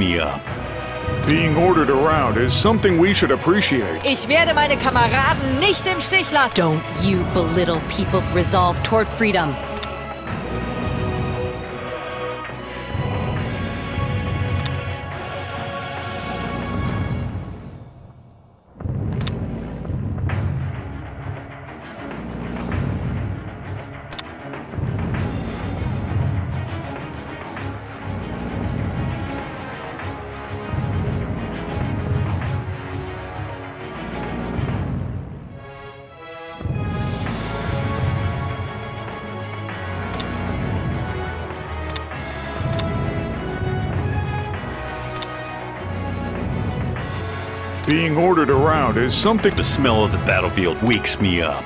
me up. Being ordered around is something we should appreciate. Ich werde meine Kameraden nicht im Stich lassen. Don't you belittle people's resolve toward freedom. Being ordered around is something The smell of the battlefield wakes me up.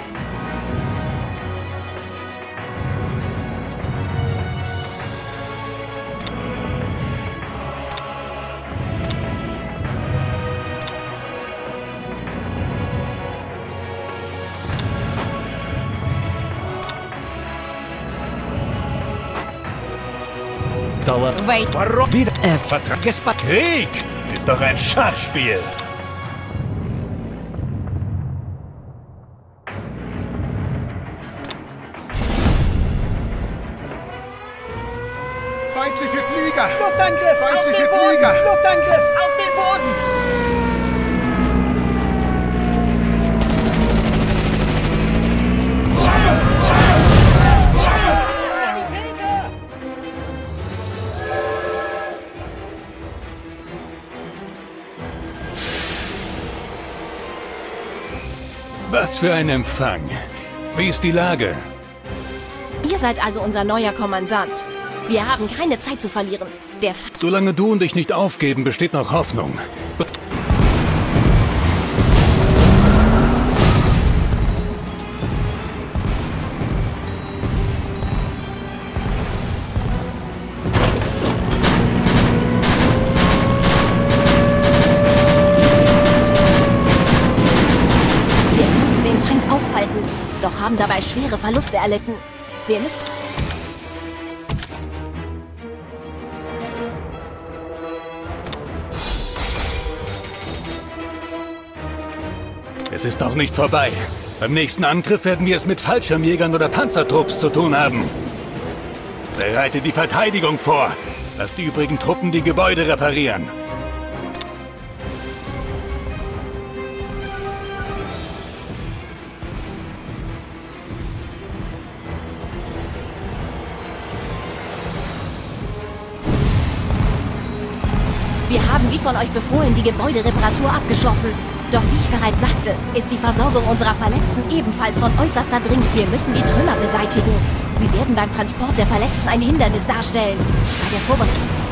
Wait. Warum? Wieder. Äh, Vertrag. Krieg ist doch ein Schachspiel. Luftangriff! Feindliche Flieger! Luftangriff! Auf den Boden! Sanitäter! Was für ein Empfang. Wie ist die Lage? Ihr seid also unser neuer Kommandant. Wir haben keine Zeit zu verlieren. Der Solange du und ich nicht aufgeben, besteht noch Hoffnung. wir den Feind aufhalten, doch haben dabei schwere Verluste erlitten. Wir müssen... Es ist noch nicht vorbei. Beim nächsten Angriff werden wir es mit Fallschirmjägern oder Panzertrupps zu tun haben. Bereite die Verteidigung vor. Lass die übrigen Truppen die Gebäude reparieren. Wir haben wie von euch befohlen die Gebäudereparatur abgeschlossen. Doch wie ich bereits sagte, ist die Versorgung unserer Verletzten ebenfalls von äußerster Dringend. Wir müssen die Trümmer beseitigen. Sie werden beim Transport der Verletzten ein Hindernis darstellen. Bei der Vorbereitung...